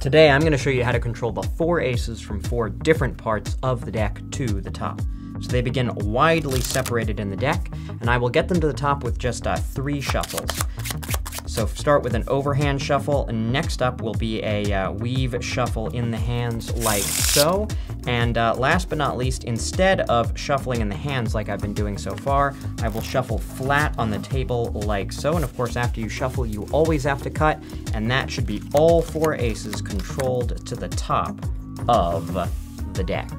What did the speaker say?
Today I'm going to show you how to control the four aces from four different parts of the deck to the top. So they begin widely separated in the deck, and I will get them to the top with just uh, three shuffles. So start with an overhand shuffle, and next up will be a uh, weave shuffle in the hands like so. And uh, last but not least, instead of shuffling in the hands like I've been doing so far, I will shuffle flat on the table like so. And of course, after you shuffle, you always have to cut, and that should be all four aces controlled to the top of the deck.